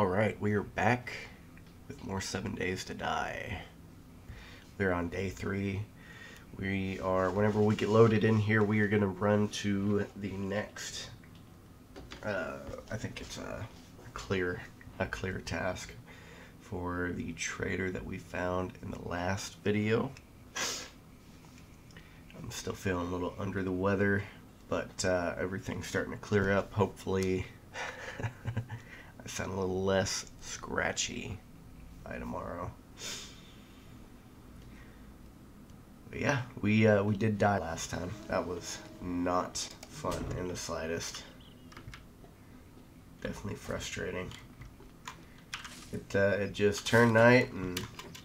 Alright, we are back with more Seven Days to Die. We're on day three. We are, whenever we get loaded in here, we are going to run to the next, uh, I think it's a clear, a clear task for the trader that we found in the last video. I'm still feeling a little under the weather, but uh, everything's starting to clear up. Hopefully, sound a little less scratchy by tomorrow. But yeah, we uh, we did die last time. That was not fun in the slightest. Definitely frustrating. It uh, it just turned night and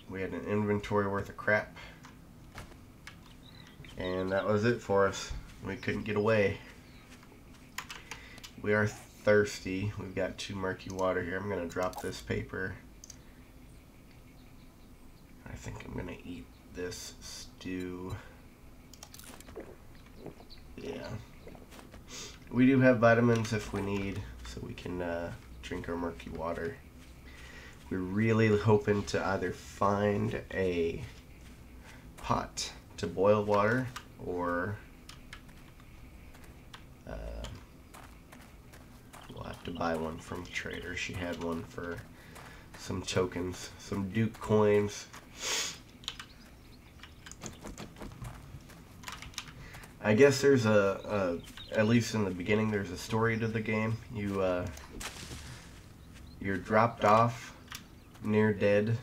we had an inventory worth of crap, and that was it for us. We couldn't get away. We are thirsty. We've got two murky water here. I'm gonna drop this paper. I think I'm gonna eat this stew. Yeah. We do have vitamins if we need, so we can uh, drink our murky water. We're really hoping to either find a pot to boil water or uh, to buy one from a trader. She had one for some tokens, some Duke coins. I guess there's a, a, at least in the beginning, there's a story to the game. You, uh, you're dropped off near dead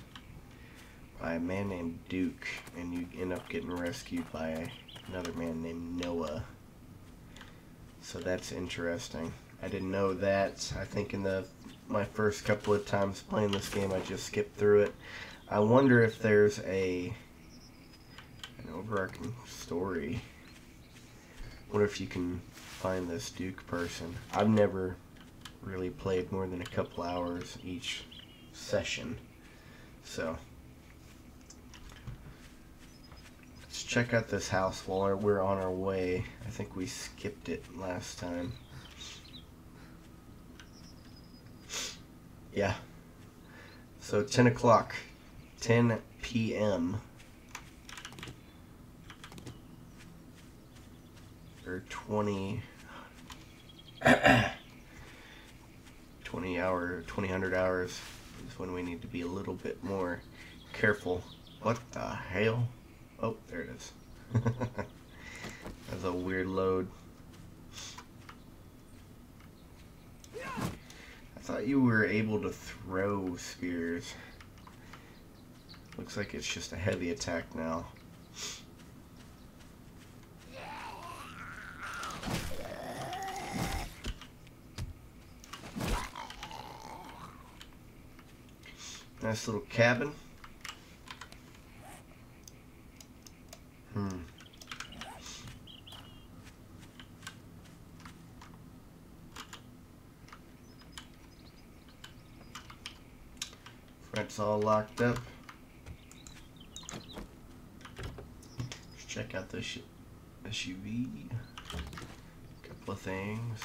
by a man named Duke, and you end up getting rescued by another man named Noah. So that's interesting. I didn't know that. I think in the my first couple of times playing this game, I just skipped through it. I wonder if there's a an overarching story wonder if you can find this Duke person. I've never really played more than a couple hours each session. So, let's check out this house while we're on our way. I think we skipped it last time. Yeah. So 10 o'clock, 10 p.m. or 20 20 hour 2000 hours is when we need to be a little bit more careful. What the hell? Oh there it is. That's a weird load thought you were able to throw spears looks like it's just a heavy attack now Nice little cabin. Hmm. Front's all locked up. Let's check out this SUV. Couple of things.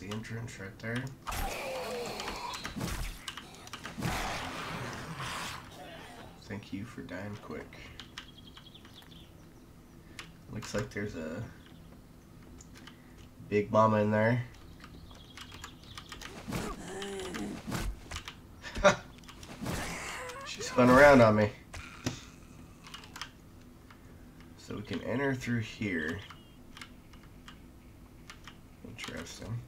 The entrance right there. Thank you for dying quick. Looks like there's a big mama in there. she spun around on me. So we can enter through here. Interesting.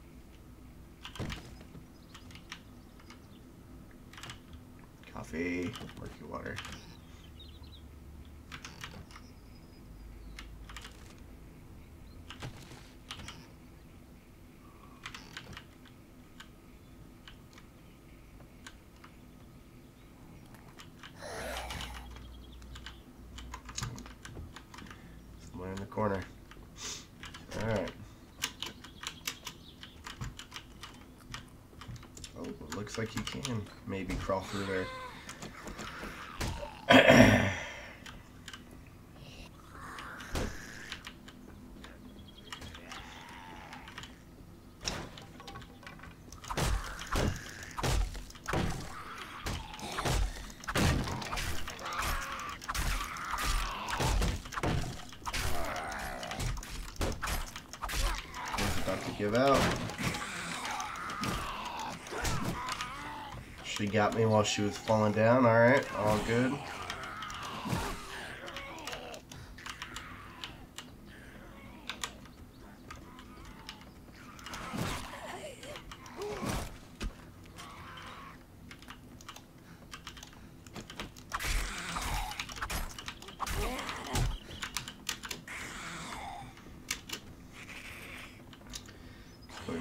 Coffee, murky water. corner. Alright. Oh, it looks like you can crawl through there. give out. Got me while she was falling down. Alright, all good.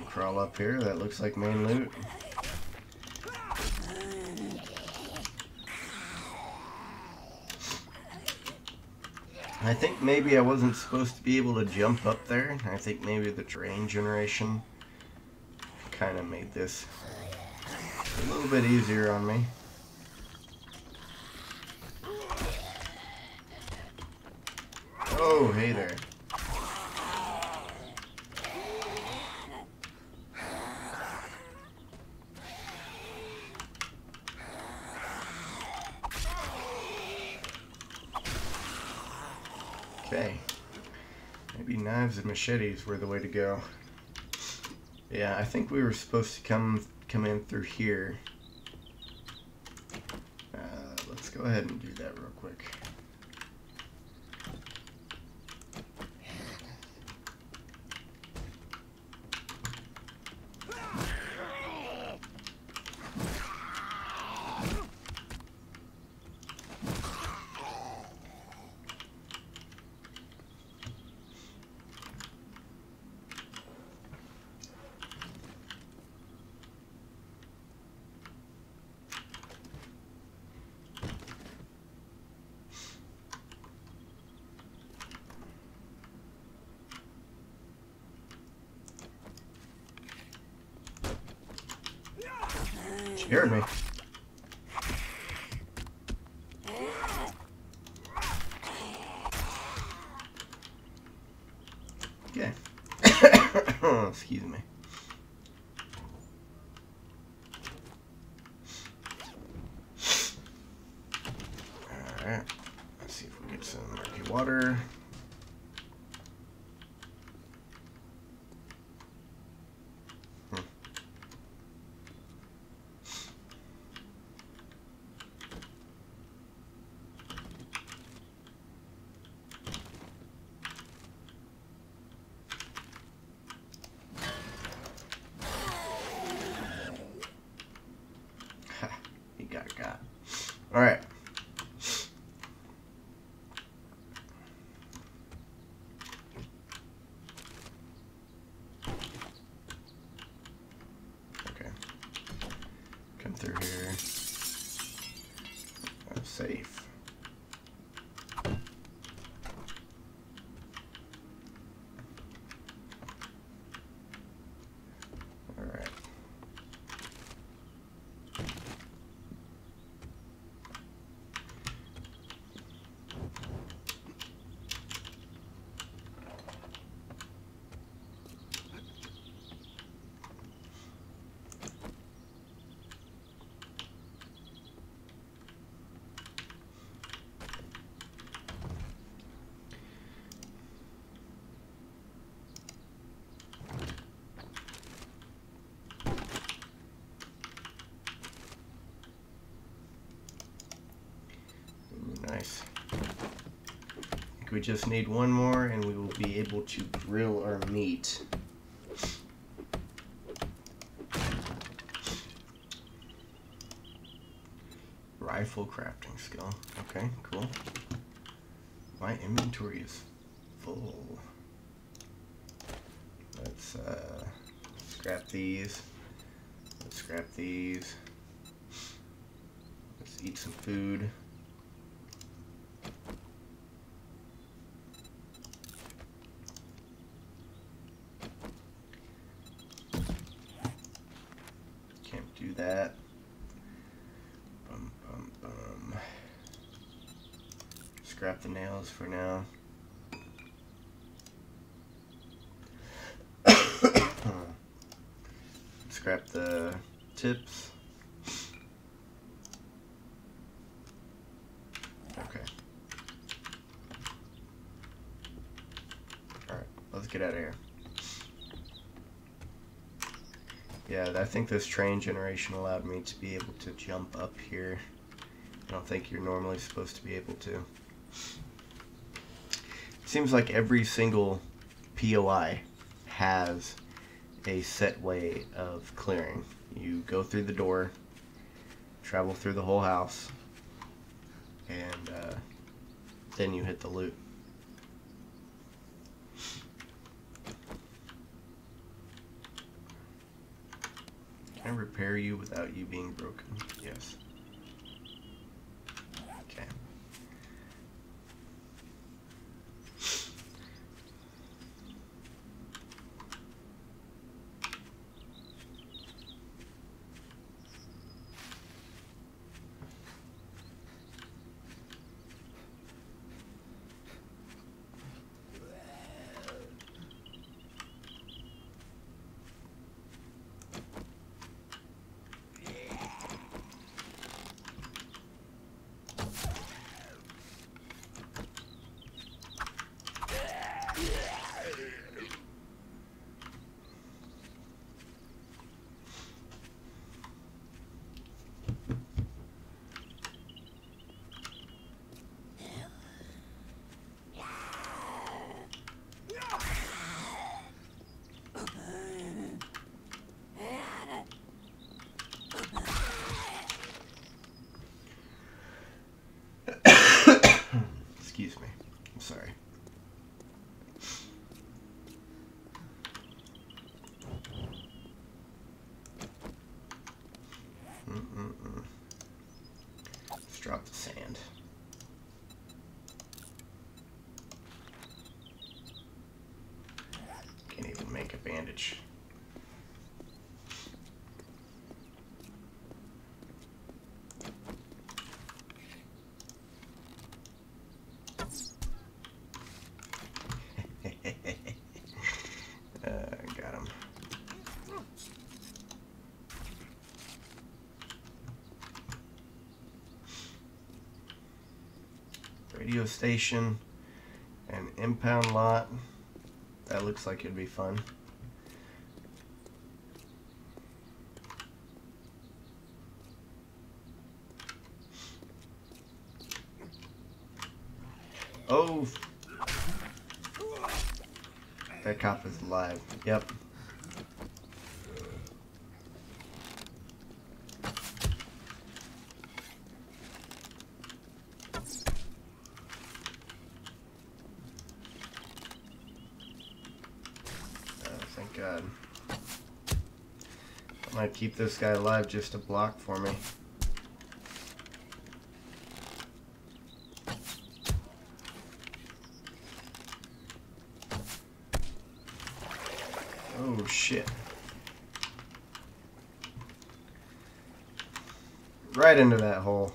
crawl up here. That looks like main loot. I think maybe I wasn't supposed to be able to jump up there. I think maybe the terrain generation kind of made this a little bit easier on me. Oh, hey there. Okay. Maybe knives and machetes were the way to go. Yeah, I think we were supposed to come come in through here. Uh, let's go ahead and do that real quick. Scared me. Okay. Excuse me. Alright. Let's see if we get some murky water. got got. All right. Okay. Come through here. I'm safe. Nice. We just need one more and we will be able to grill our meat. Rifle crafting skill. Okay, cool. My inventory is full. Let's uh, scrap these. Let's scrap these. Let's eat some food. For now. scrap the tips. Okay. Alright, let's get out of here. Yeah, I think this terrain generation allowed me to be able to jump up here. I don't think you're normally supposed to be able to. Seems like every single POI has a set way of clearing. You go through the door, travel through the whole house, and uh, then you hit the loot. Can I repair you without you being broken? Yes. Okay. Excuse me. I'm sorry. Mm-mm-mm. Let's drop the sand. Can't even make a bandage. uh, got him. Radio station, an impound lot. That looks like it'd be fun. Oh, that cop is alive. Yep. Oh, thank God. I might keep this guy alive just a block for me. Oh shit. Right into that hole.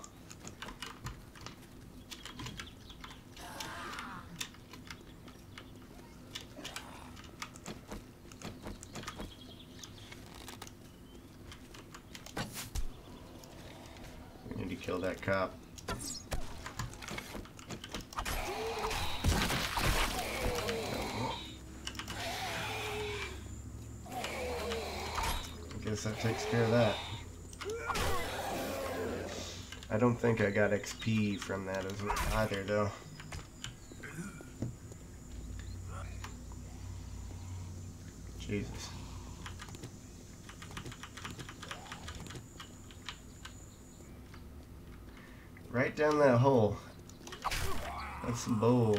We need to kill that cop. I guess that takes care of that. I don't think I got XP from that either, though. Jesus. Right down that hole. That's some bull.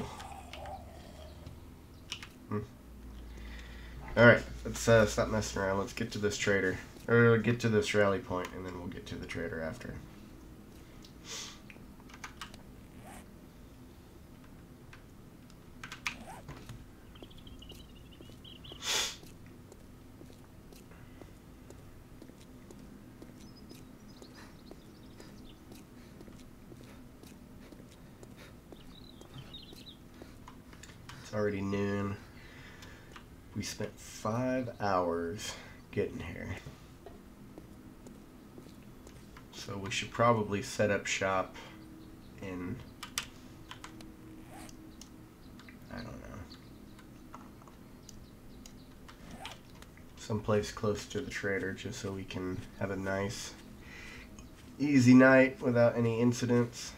Hmm. Alright, let's uh, stop messing around. Let's get to this trader. Or get to this rally point, and then we'll get to the trader after. It's already noon. We spent five hours getting here. So we should probably set up shop in I don't know. Someplace close to the trader just so we can have a nice easy night without any incidents.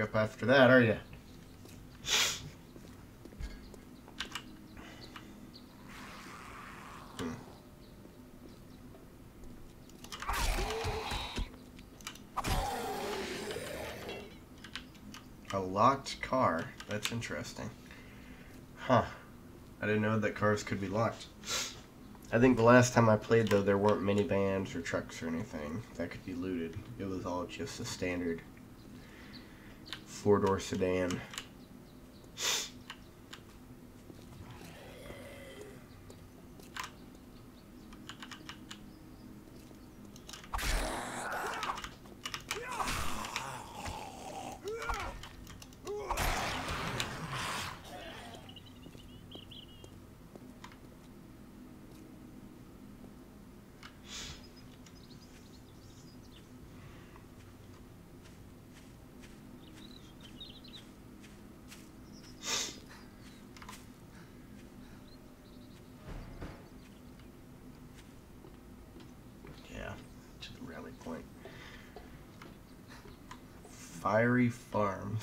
Up after that, are you? Hmm. A locked car. That's interesting. Huh. I didn't know that cars could be locked. I think the last time I played, though, there weren't minivans or trucks or anything that could be looted. It was all just a standard four-door sedan. Fiery Farms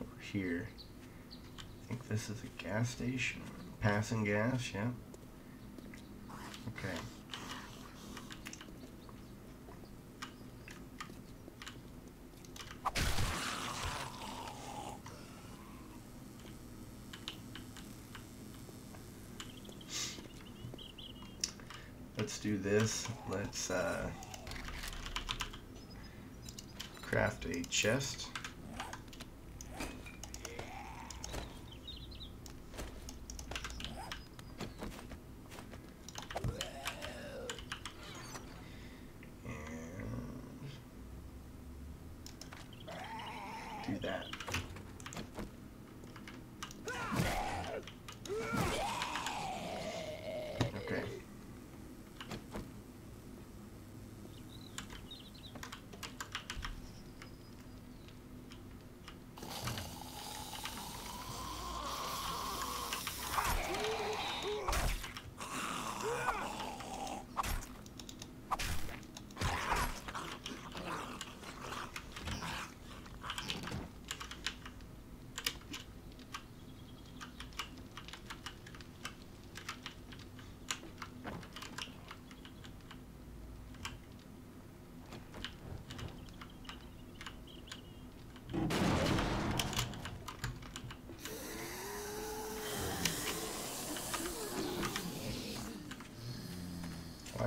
over here. I think this is a gas station. Passing gas, yeah. Okay. Let's do this. Let's uh, craft a chest. That.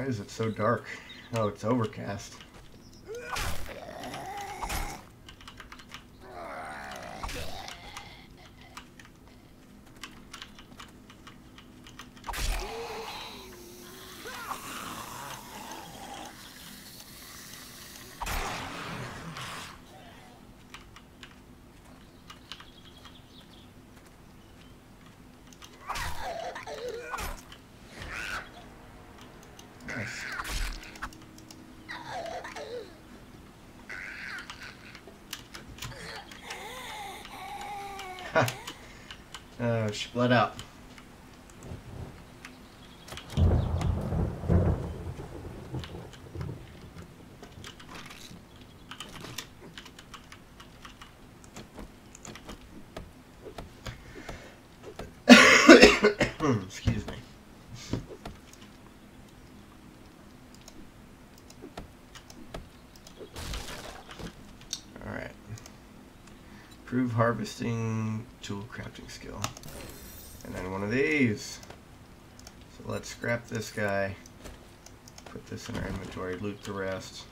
Why is it so dark? Oh, it's overcast. oh, split up. Excuse me. Improve harvesting tool crafting skill. And then one of these. So let's scrap this guy. Put this in our inventory, loot the rest.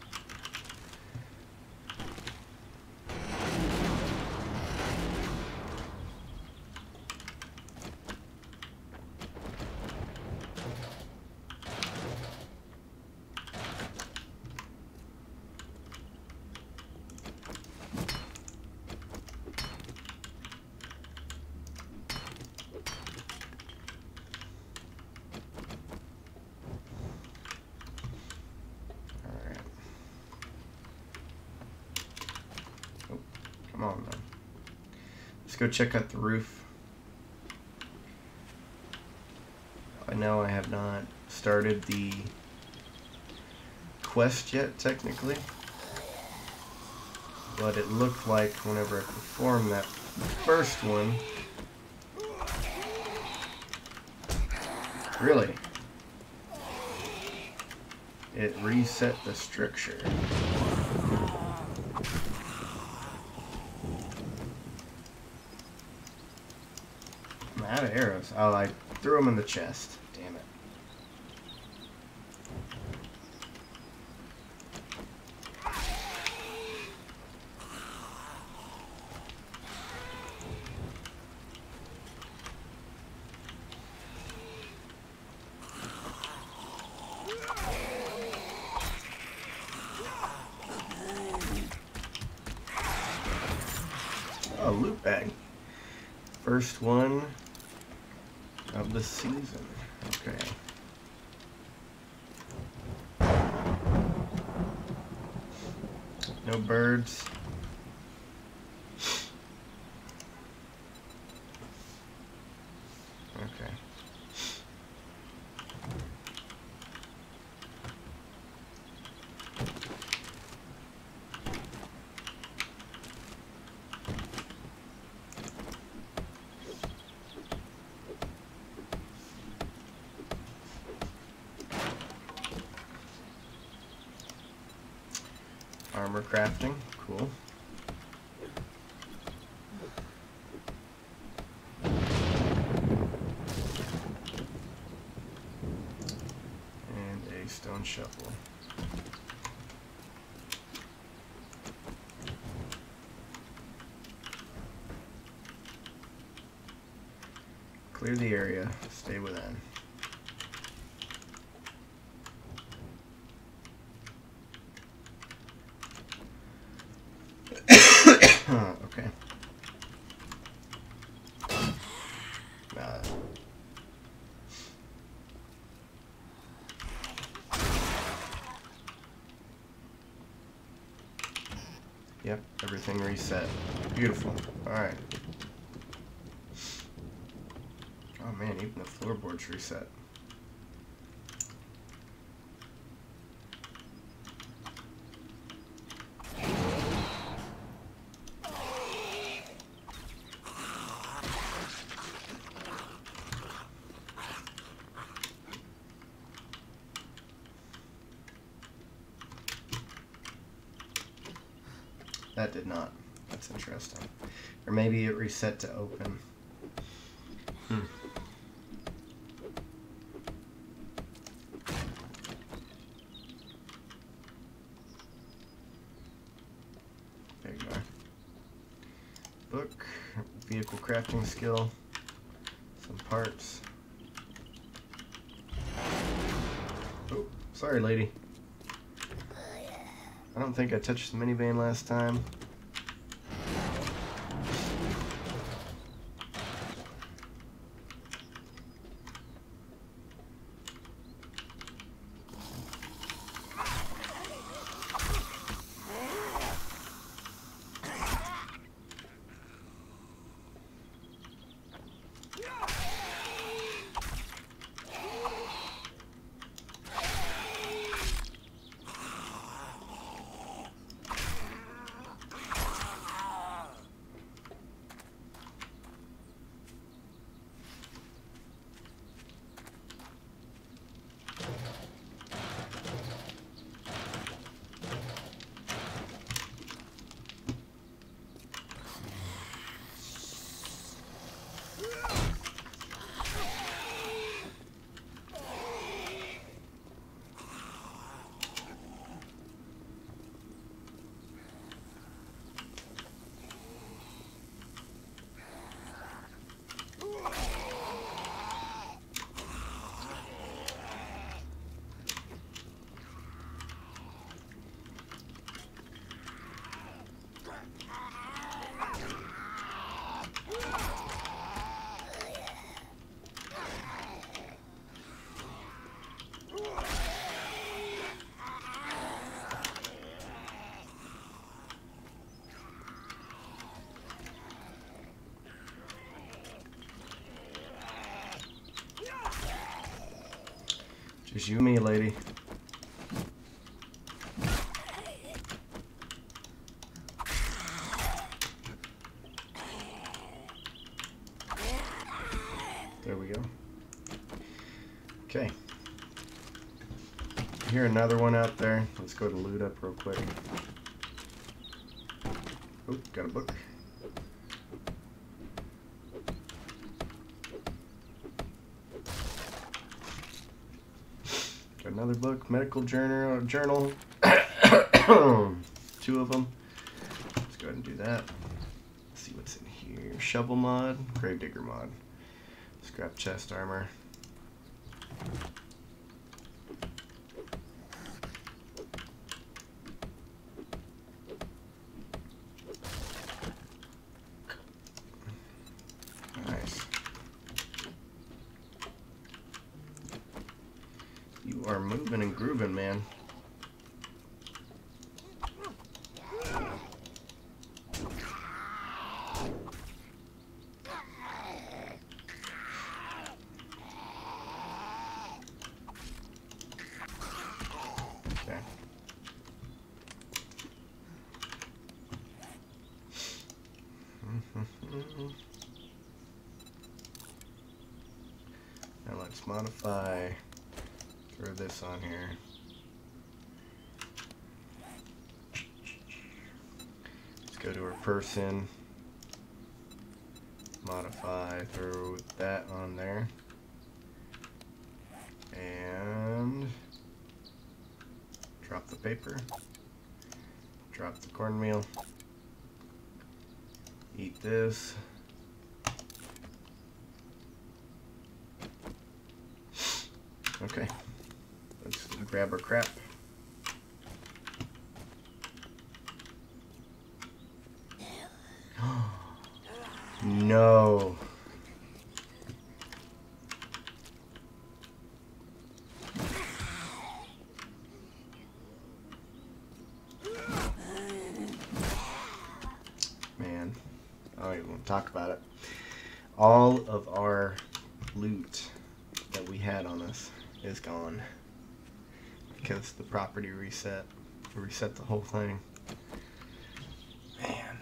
Alright. Oh, come on then. Let's go check out the roof. I know I have not started the quest yet, technically. But it looked like whenever I performed that first one. Really? It reset the structure. I'm out I threw him in the chest. Damn it. Oh, loot bag. First one of the season. Okay. No birds. Okay. Armor crafting, cool. And a stone shovel. Clear the area, stay within. okay. Uh, yep, reset. Beautiful. Alright. Oh man, even the floorboards reset. That did not. That's interesting. Or maybe it reset to open. Hmm. There you are. Book, vehicle crafting skill, some parts. Oh, sorry, lady. I don't think I touched the minivan last time. Just you and me, lady. There we go. Okay. Hear another one out there. Let's go to loot up real quick. Oh, got a book. Book, medical journal. Journal. Two of them. Let's go ahead and do that. Let's see what's in here. Shovel mod, Gravedigger mod. Scrap chest armor. Nice. You are moving and grooving, man. Okay. Now modify, throw this on here. Let's go to our person, modify, throw that on there. And drop the paper, drop the cornmeal, eat this. Okay, let's grab our crap. no. Man, I don't even want to talk about it. All of our loot that we had on us is gone because the property reset reset the whole thing man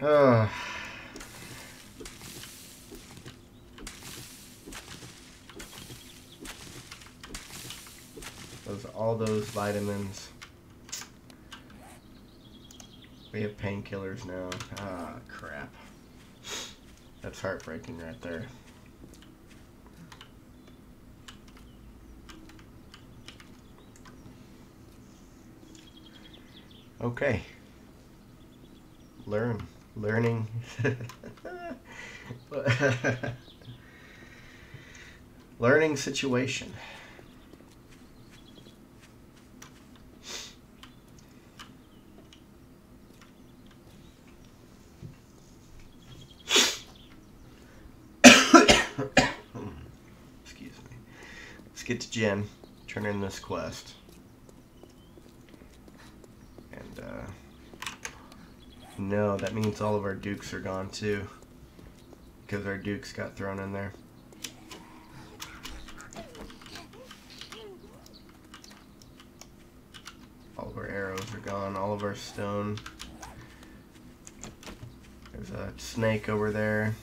uh, those all those vitamins we have painkillers now. Ah, crap. That's heartbreaking right there. Okay. Learn. Learning. Learning situation. Excuse me. Let's get to Jen. Turn in this quest. And, uh... No, that means all of our dukes are gone too. Because our dukes got thrown in there. All of our arrows are gone. All of our stone. There's a snake over there.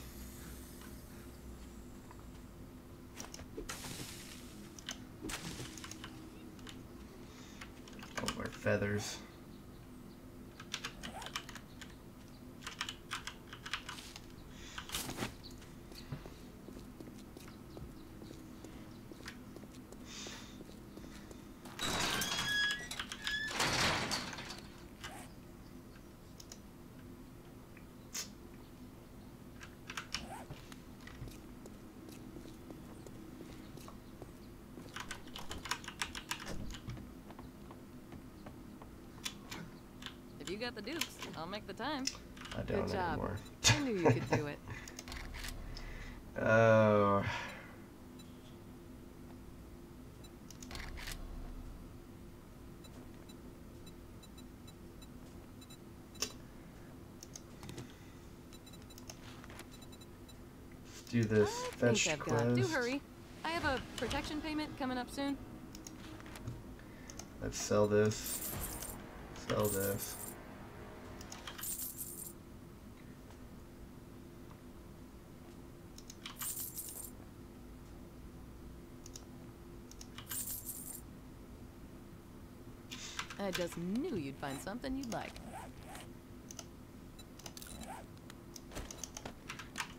All of our feathers. If you got the dukes, I'll make the time. I don't Good job. anymore. I knew you could do it. Oh. do this I fetch think I've quest. got. Do hurry. I have a protection payment coming up soon. Let's sell this. Sell this. I just knew you'd find something you'd like.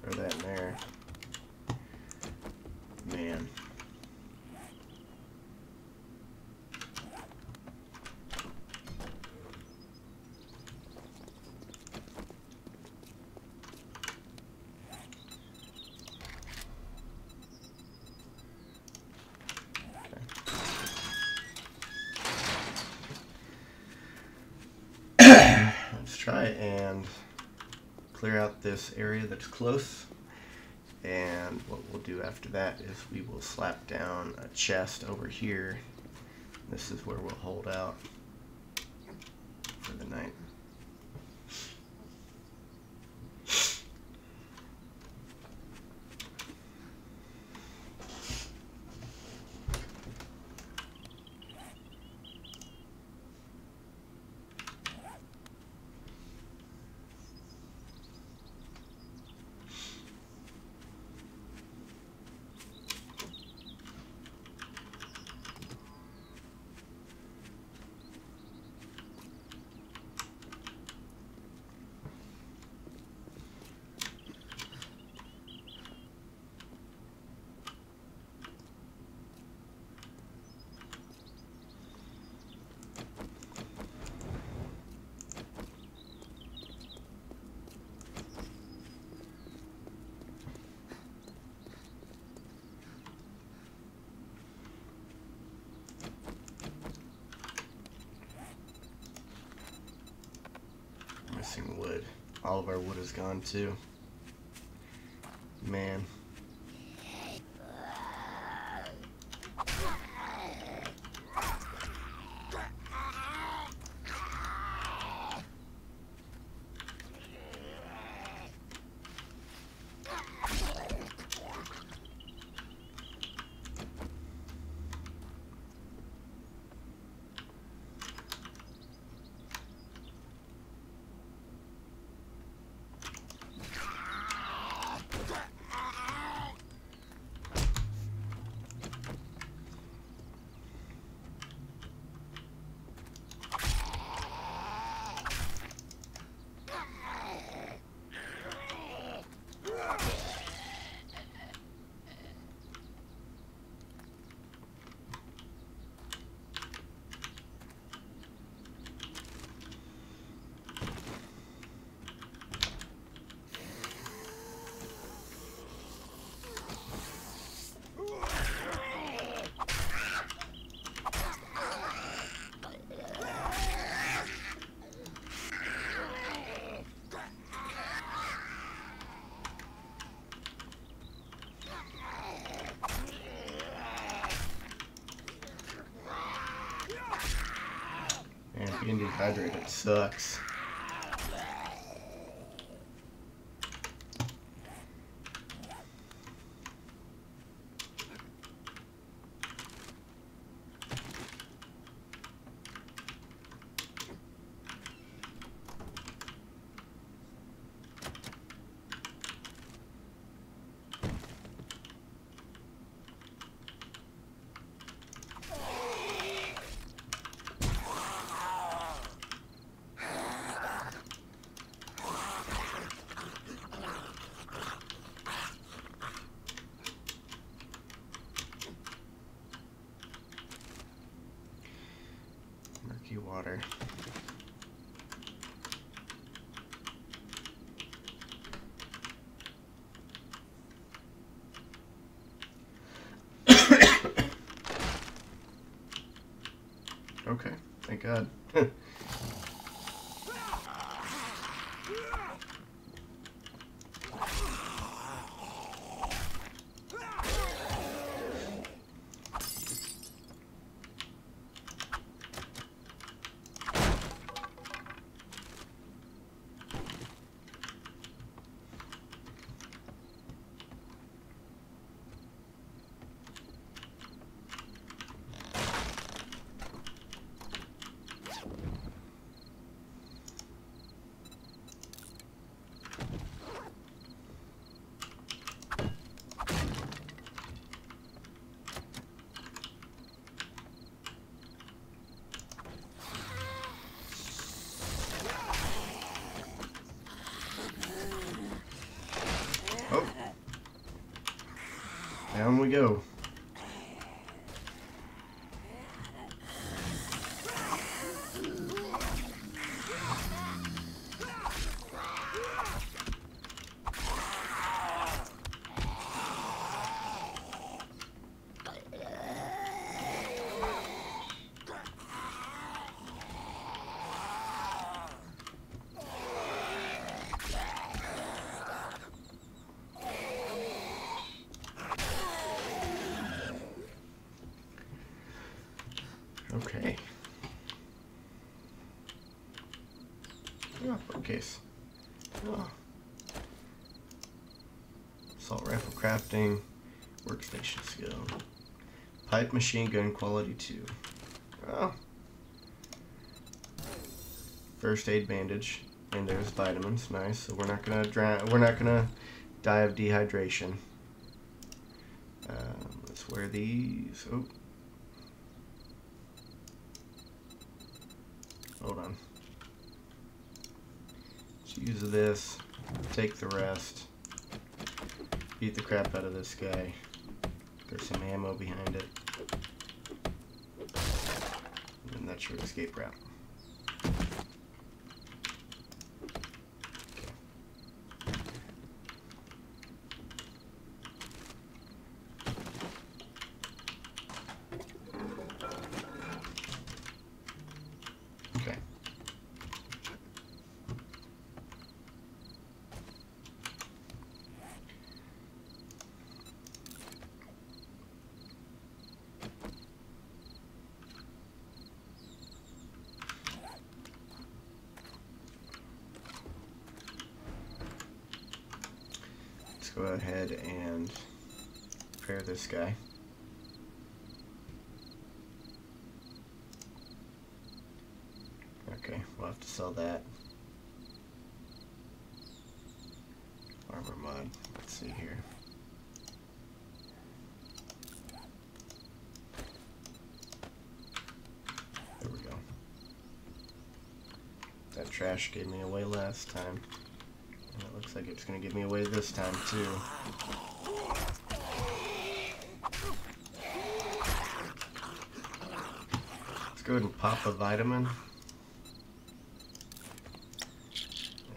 Throw that in there. Man. Let's try and clear out this area that's close. And what we'll do after that is we will slap down a chest over here. This is where we'll hold out for the night. Missing wood. All of our wood is gone too. Dehydrated sucks. Water. okay, thank God. go. Okay. Oh. Oh. Assault rifle crafting, workstation skill. Pipe machine gun quality 2. Oh. First aid bandage. And there's vitamins. Nice. So we're not gonna drown we're not gonna die of dehydration. Um, let's wear these. Oh. Hold on. Let's use this. Take the rest. Beat the crap out of this guy. There's some ammo behind it. And that's your escape route. Okay. Let's go ahead and prepare this guy. Okay, we'll have to sell that. Armor mod. Let's see here. There we go. That trash gave me away last time. Looks like it's going to give me away this time too. Let's go ahead and pop a vitamin.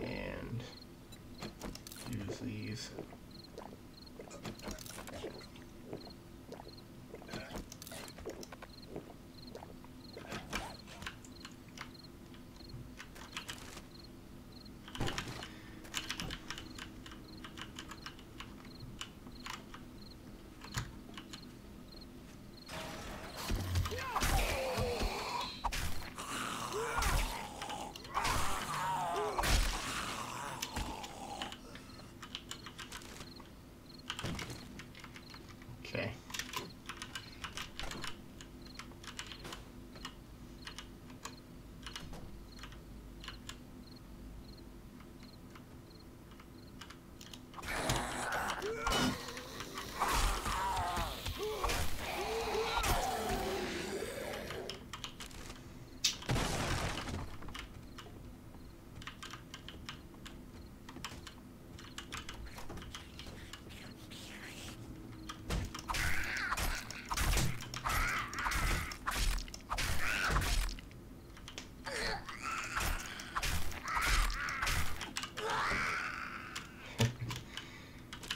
And use these. Okay.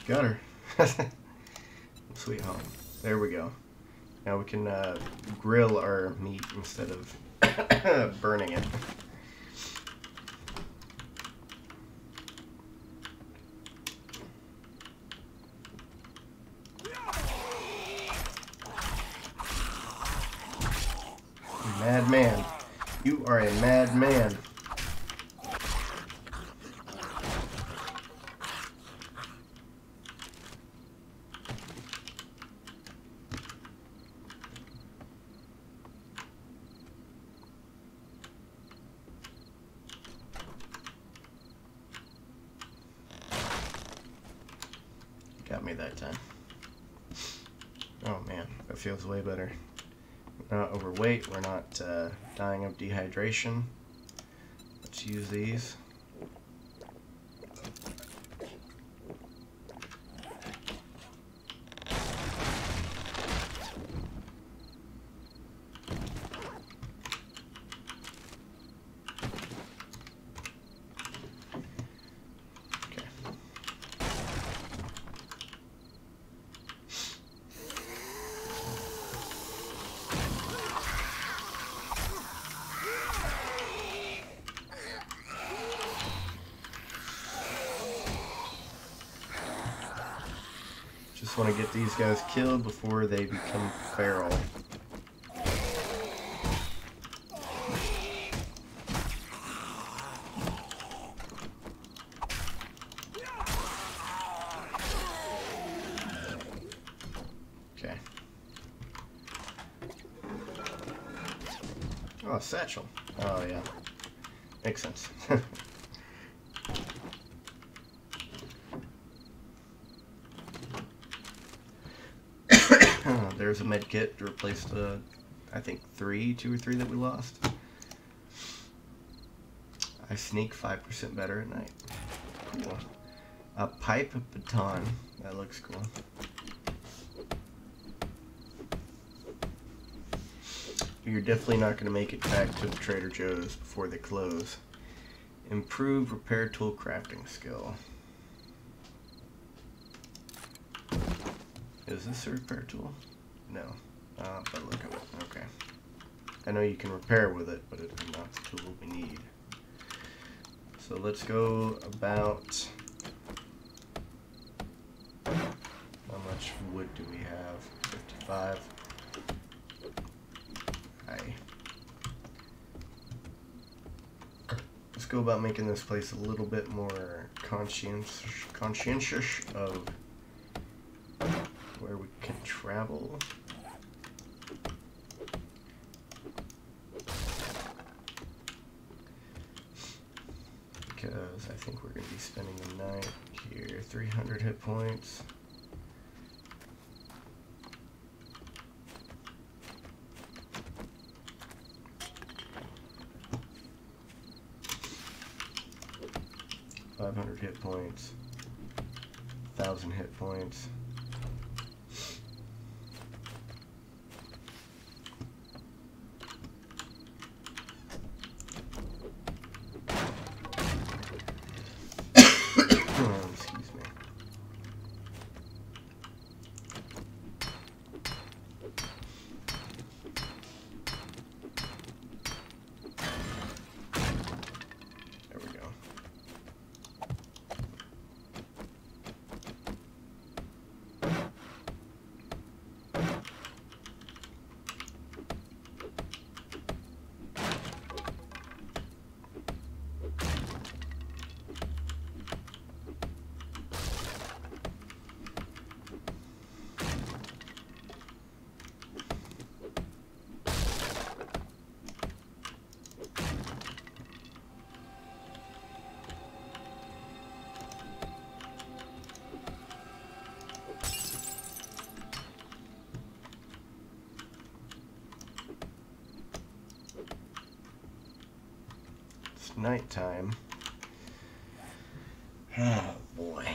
Got her. Sweet home. There we go. Now we can uh, grill our meat instead of burning it. Madman. You are a mad man. Got me that time. Oh man, that feels way better. We're overweight, we're not uh, dying of dehydration. Let's use these. want to get these guys killed before they become feral. Okay. Oh, a satchel. Oh, yeah. Makes sense. There's a med kit to replace the, I think, three, two or three that we lost. I sneak 5% better at night. Cool. A pipe baton. That looks cool. You're definitely not going to make it back to Trader Joel's before they close. Improve repair tool crafting skill. Is this a repair tool? No. Uh, but look at it. Okay. I know you can repair with it, but it's not the tool we need. So let's go about... How much wood do we have? 55. Aye. Let's go about making this place a little bit more conscientious, conscientious of where we can travel. Because I think we're going to be spending the night here. 300 hit points. Five hundred hit points, thousand hit points. Nighttime. Oh boy.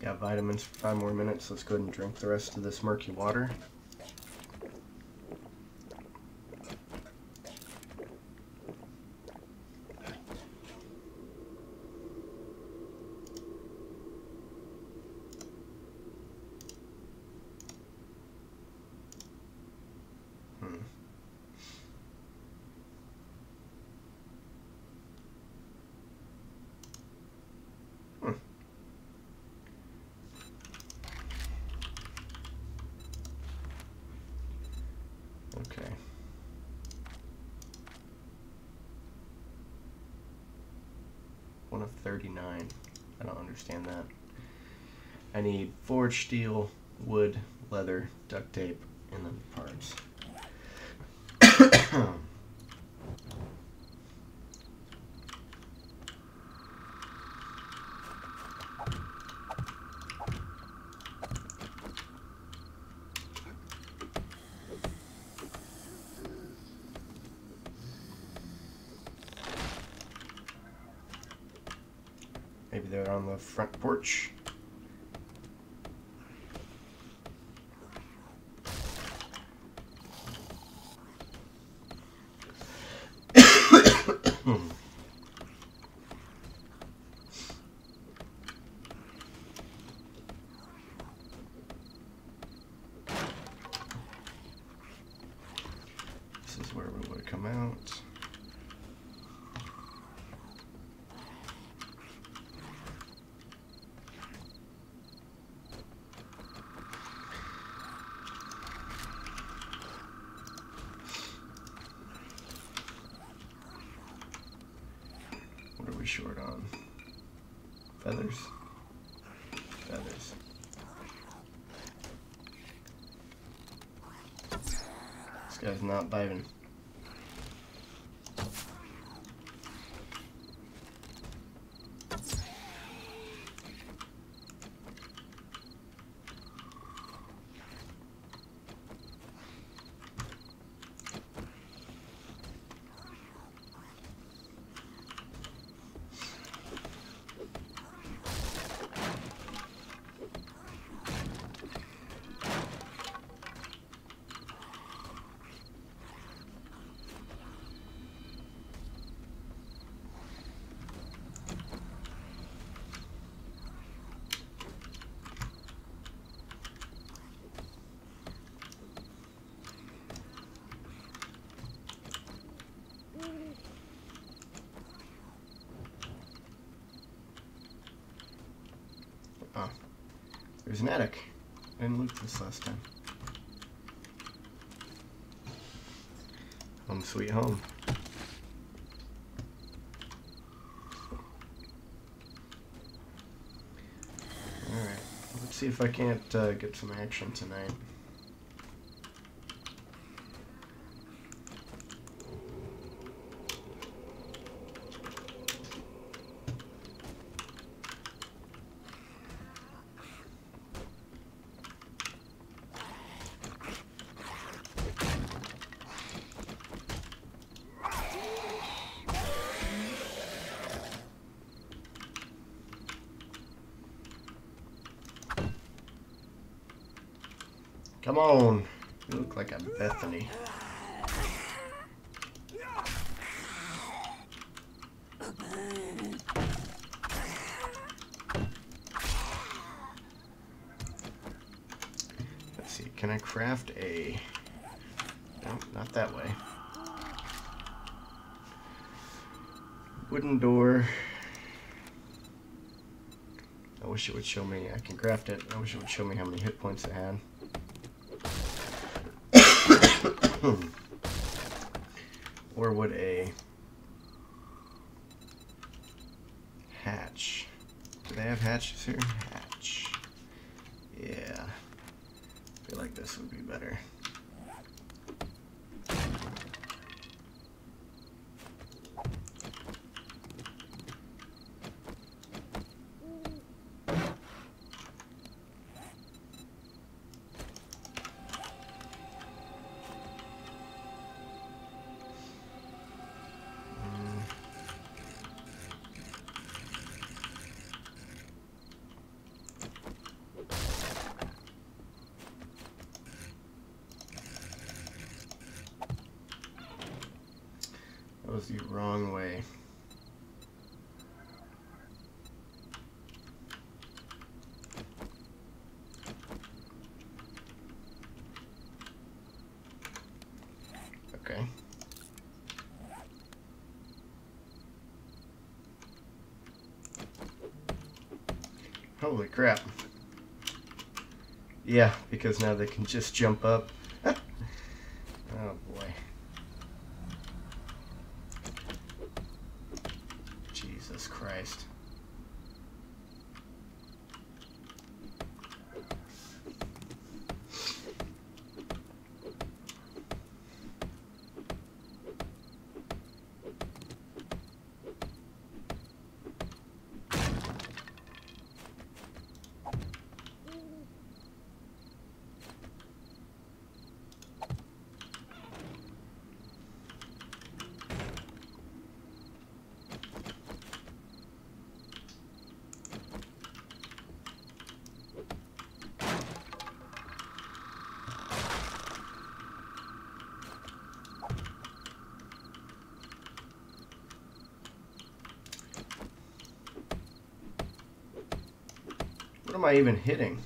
Got vitamins for five more minutes. Let's go ahead and drink the rest of this murky water. Hmm. Hmm. Okay. One of 39. I don't understand that. I need forged steel, wood, leather, duct tape, and then parts. Maybe they're on the front porch. out. What are we short on? Feathers? Feathers. This guy's not biting. There's an attic. I didn't loot this last time. Home sweet home. Alright, let's see if I can't uh, get some action tonight. Come on. You look like a Bethany. Let's see, can I craft a... No, not that way. Wooden door. I wish it would show me, I can craft it, I wish it would show me how many hit points it had. or would a hatch? Do they have hatches here? Hatch. Yeah. I feel like this would be better. That was the wrong way. Okay. Holy crap. Yeah, because now they can just jump up. I even hitting?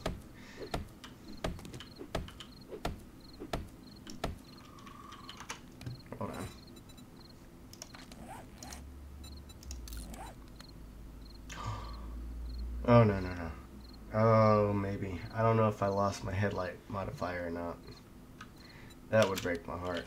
Hold on. Oh, no, no, no. Oh, maybe. I don't know if I lost my headlight modifier or not. That would break my heart.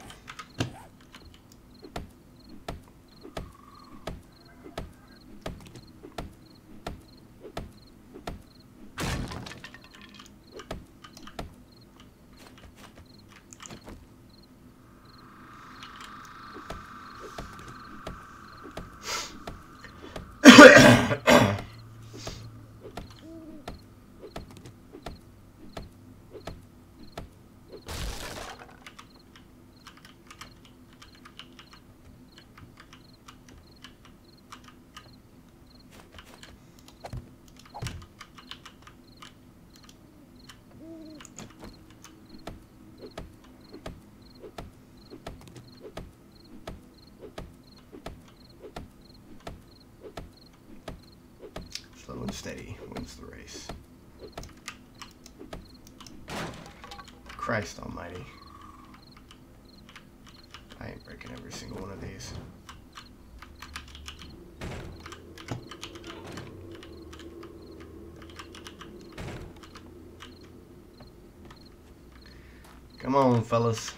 On, fellas.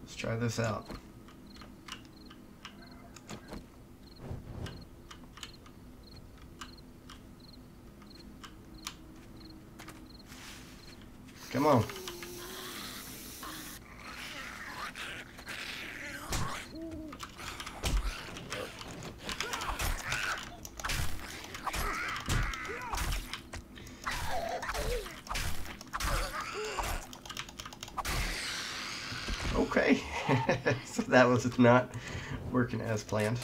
Let's try this out. Come on. Okay, so that was not working as planned.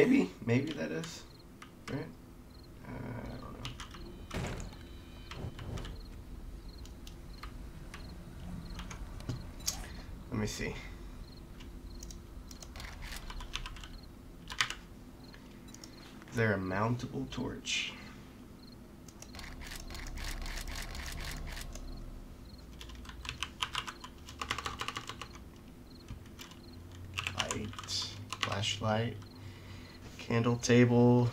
Maybe, maybe that is, right? Uh, I don't know. Let me see. Is there a mountable torch? Light, flashlight, table.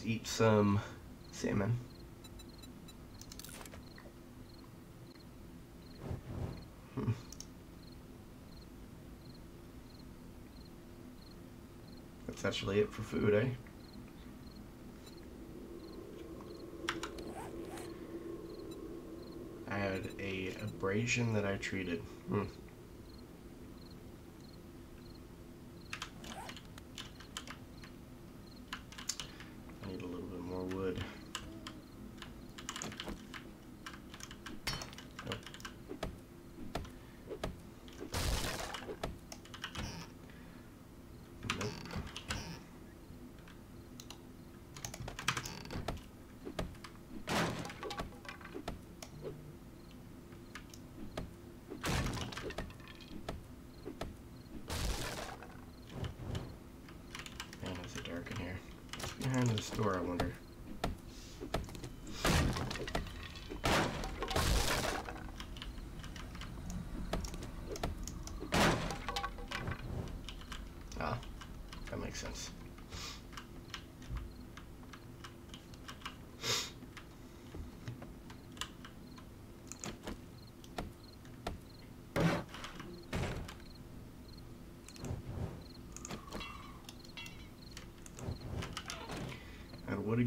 let's eat some salmon. Hmm. That's actually it for food, eh? I had a abrasion that I treated. Hmm.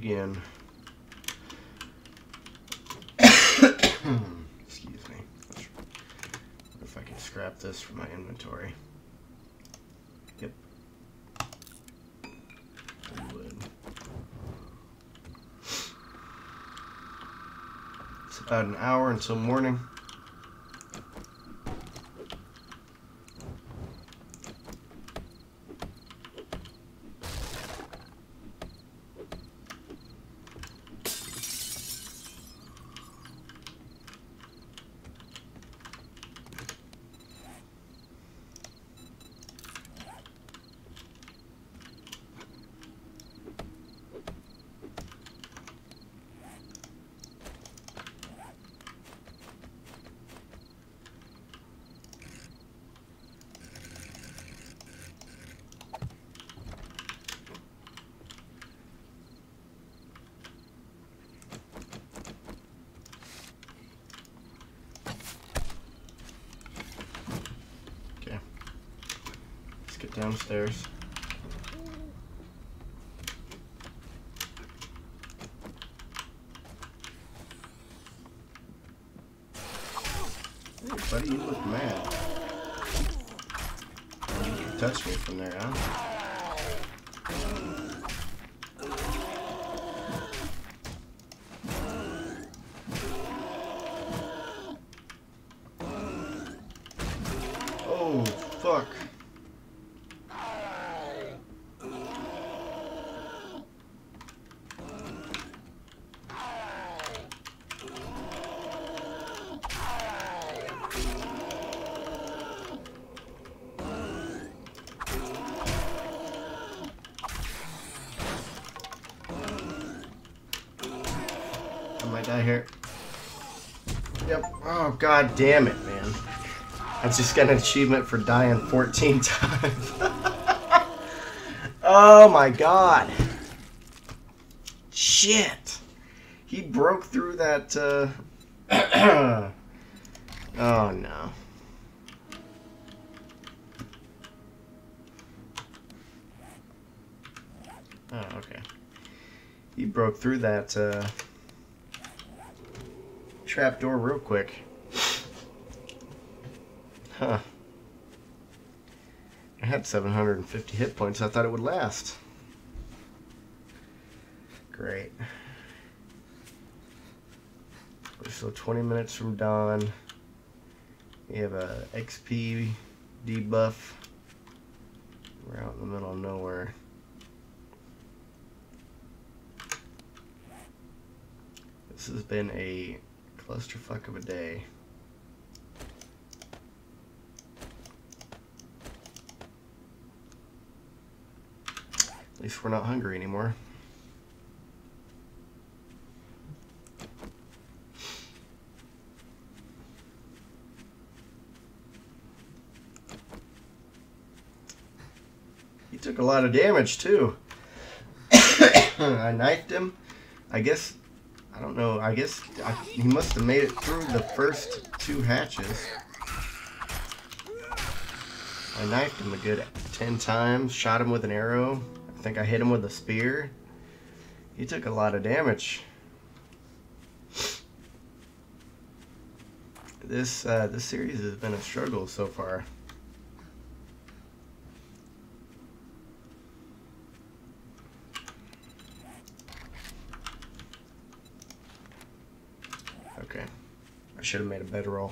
Again. Excuse me. If I can scrap this from my inventory. Yep. Wood. It's about an hour until morning. Let's get downstairs. Hey, buddy, you look mad. You touch me from there, huh? Oh, fuck. I might die here. Yep. Oh, god damn it, man. I just got an achievement for dying 14 times. oh my god. Shit. He broke through that, uh... oh no. Oh, okay. He broke through that, uh... Trapdoor real quick. Huh. I 750 hit points. I thought it would last. Great. We're still 20 minutes from dawn. We have a XP debuff. We're out in the middle of nowhere. This has been a clusterfuck of a day. At least we're not hungry anymore. He took a lot of damage too. I knifed him. I guess, I don't know, I guess I, he must have made it through the first two hatches. I knifed him a good 10 times, shot him with an arrow. I think I hit him with a spear. He took a lot of damage. This uh, this series has been a struggle so far. Okay, I should have made a better roll.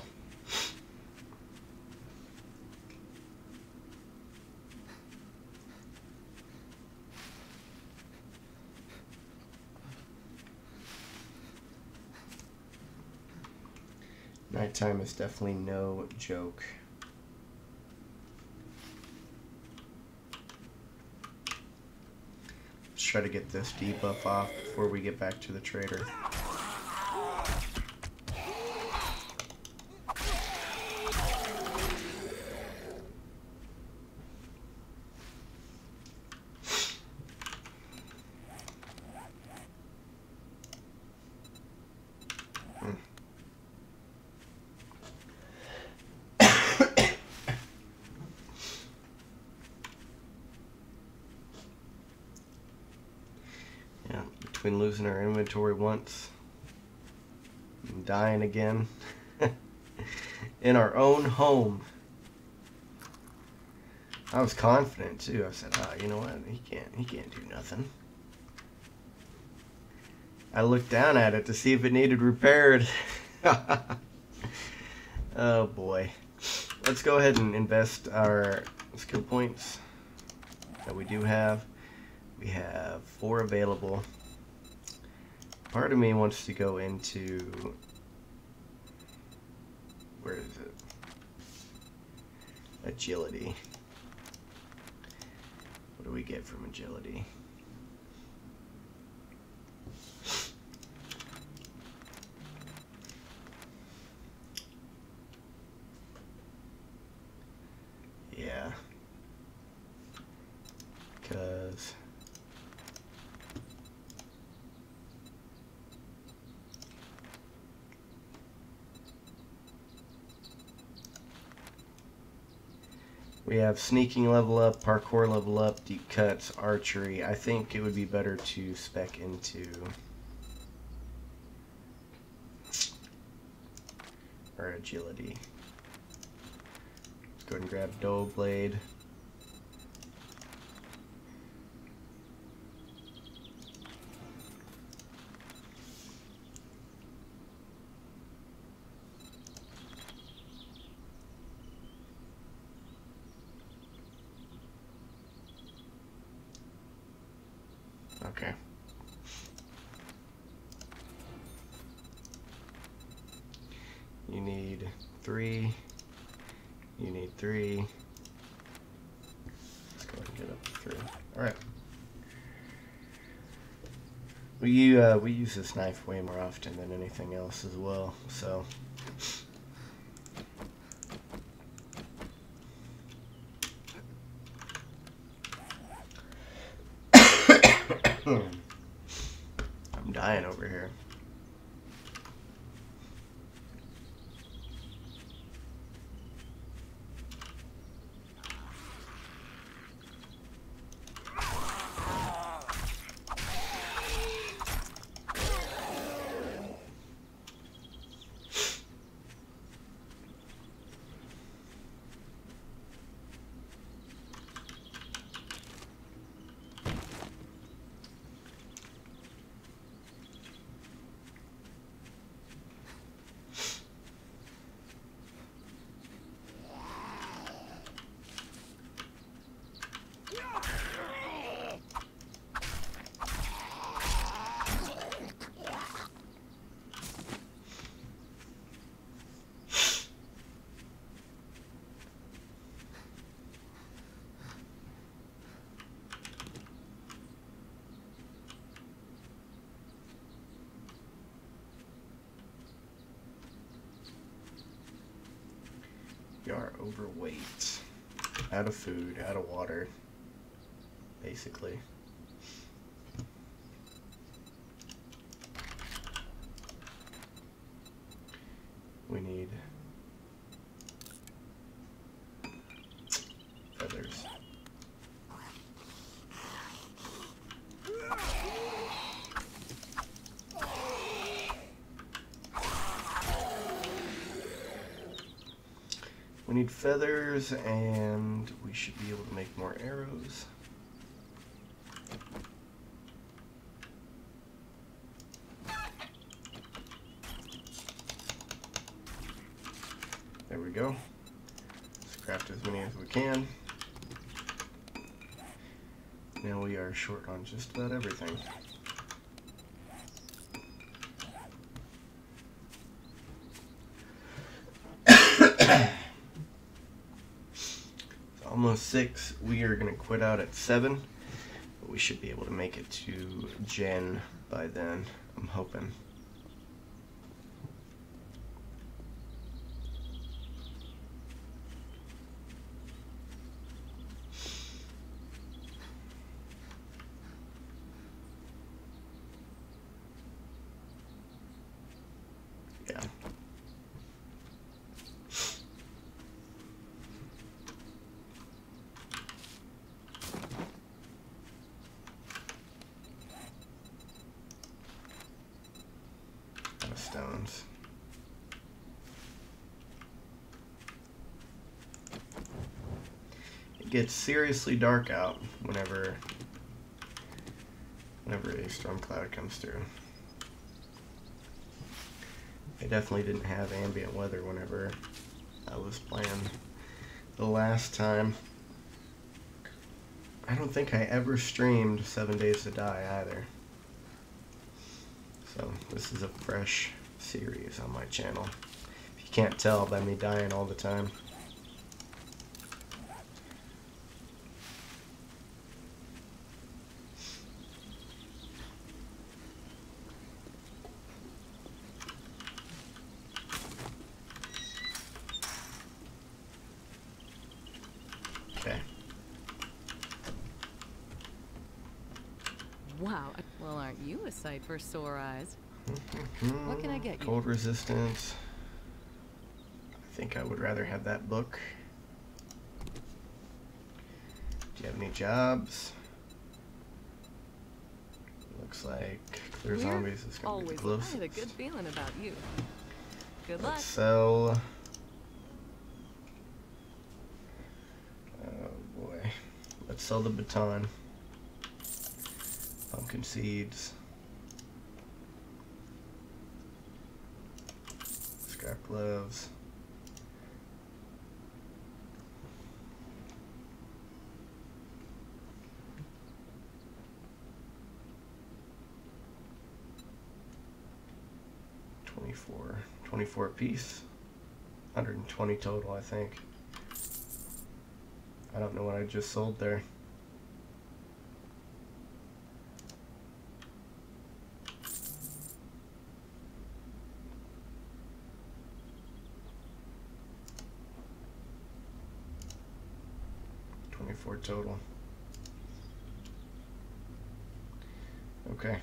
Nighttime is definitely no joke. Let's try to get this debuff off before we get back to the trader. Yeah, between losing our inventory once and dying again in our own home. I was confident too. I said, "Ah, you know what? He can't. He can't do nothing." I looked down at it to see if it needed repaired. oh boy. Let's go ahead and invest our skill points that we do have. We have four available. Part of me wants to go into where is it? Agility. What do we get from agility? Yeah. Because We have sneaking level up, parkour level up, deep cuts, archery. I think it would be better to spec into our agility. Let's go ahead and grab Doe Blade. Okay. You need three. You need three. Let's go ahead and get up to three. All right. We uh, we use this knife way more often than anything else as well. So. I'm dying over here. You are overweight. Out of food, out of water. Basically. We need feathers. We need feathers, and we should be able to make more arrows. There we go. Let's craft as many as we can. Now we are short on just about everything. Six. We are going to quit out at seven. But we should be able to make it to Jen by then, I'm hoping. Yeah. Out of stones. It gets seriously dark out whenever whenever a storm cloud comes through. I definitely didn't have ambient weather whenever I was playing the last time. I don't think I ever streamed Seven Days to Die either. So this is a fresh series on my channel. If you can't tell by me dying all the time. Okay. Wow. Well, aren't for sore eyes? Mm-hmm. What can I get you? Cold resistance. I think I would rather have that book. Do you have any jobs? Looks like clear We're zombies is gonna be the closest. had a good feeling about you. Good luck. Let's sell. Oh boy. Let's sell the baton. Pumpkin seeds. Scrap gloves. Twenty-four. 24 piece. 120 total, I think. I don't know what I just sold there. Twenty-four total. Okay.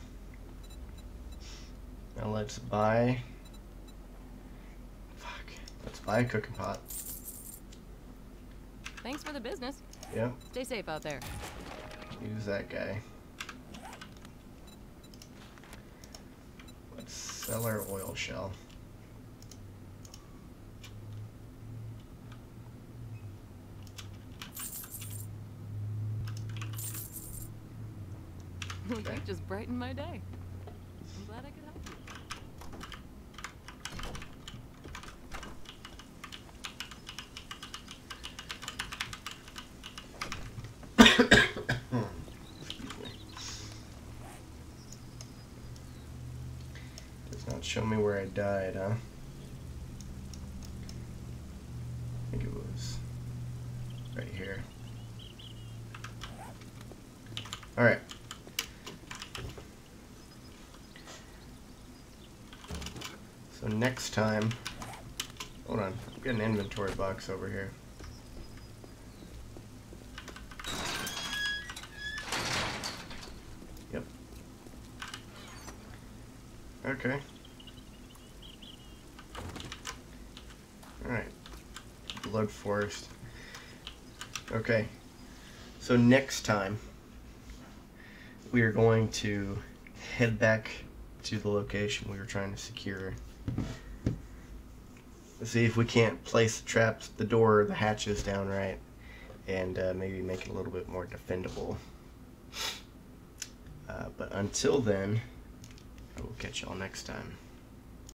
Now let's buy. Fuck. Let's buy a cooking pot. Thanks for the business. Yep. Stay safe out there. Use that guy. Let's sell our oil shale. you Okay. Just brightened my day. I'm glad I could help you. Excuse me. Does not show me where I died, huh? I think it was right here. Alright. So next time, hold on, I've got an inventory box over here. Yep. Okay. Alright. Blood Forest. Okay. So next time, we are going to head back to the location we were trying to secure. See if we can't place the traps, the door, the hatches down right, and uh, maybe make it a little bit more defendable. Uh, but until then, I will catch y'all next time.